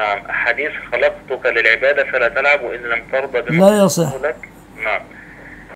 نعم حديث خلقتك للعبادة فلا تلعب وإن لم ترضى بما لا يصح. لك.